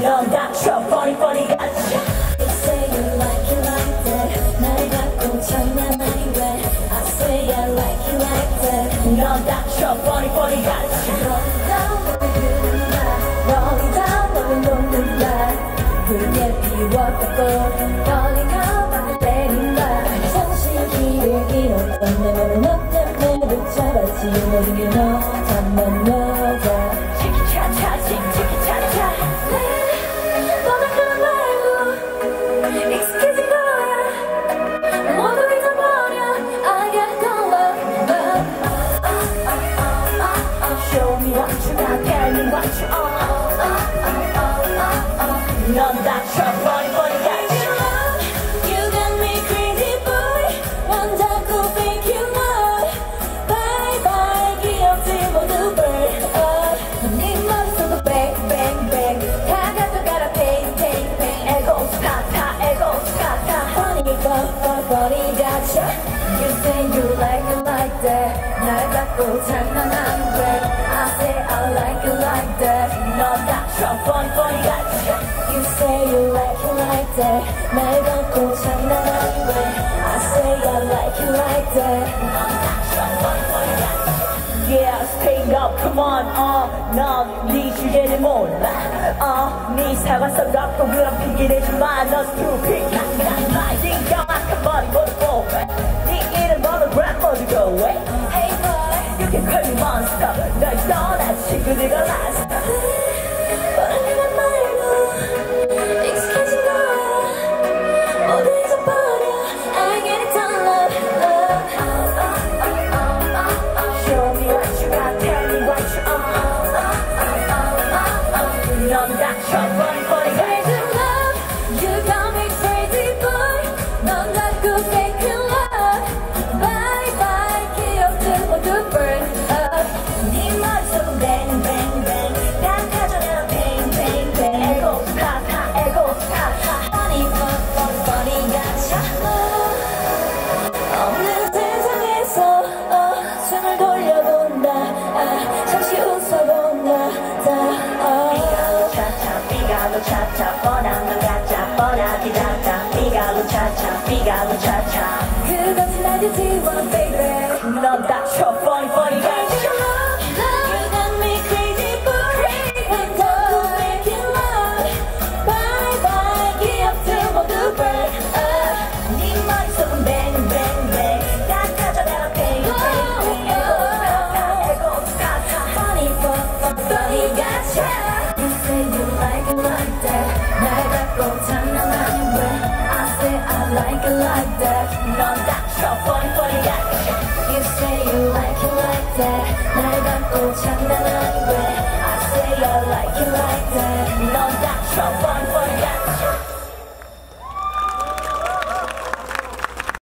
넌 닥쳐 너, 나춰 버리 버리 가자. 내 목차라지 모든 게 너. body gotcha You say you like it like that. 날 갖고 장난 안 돼. I say I like it like that. 너가 trouble for gotcha. You say you like it like that. 날 갖고 장난 안 돼. I say I like it like that. 너가 trouble for gotcha. Yeah, staying up, come on, uh, 난네 주제를 몰라, uh, 네 사과 썩 덮고 그런 핑계 대지 마, 너 stupid. Thank you. 차차 뻔한 것 같아 뻔하지 않다. 삐가로 차차 삐가로 차차. 그것은 아니지 one baby. 넌 닥쳐 funny like that. No, that's so funny, for yeah. You say you like it like that. 날감고 장난을